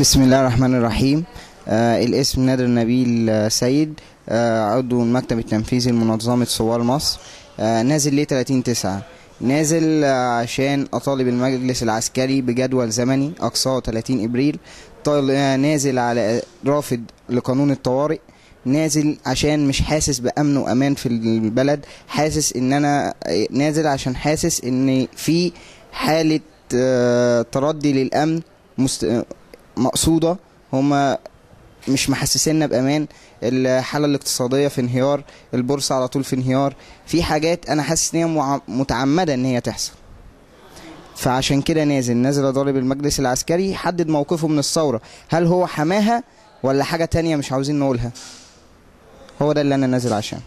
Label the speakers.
Speaker 1: بسم الله الرحمن الرحيم. آه الاسم نادر نبيل سيد آه عضو المكتب التنفيذي لمنظمة ثوار مصر. آه نازل ليه 30 تسعة. نازل عشان أطالب المجلس العسكري بجدول زمني أقصاه 30 إبريل. آه نازل على رافض لقانون الطوارئ. نازل عشان مش حاسس بأمن وأمان في البلد. حاسس أنا آه، نازل عشان حاسس إن في حالة آه تردي للأمن مست... مقصودة. هما مش محسسيننا بأمان. الحالة الاقتصادية في انهيار البورصة على طول في انهيار. في حاجات أنا حاسس إن هي متعمدة إن هي تحصل. فعشان كده نازل. نازل اضرب المجلس العسكري يحدد موقفه من الثورة. هل هو حماها ولا حاجة تانية مش عاوزين نقولها؟ هو ده اللي أنا نازل عشان.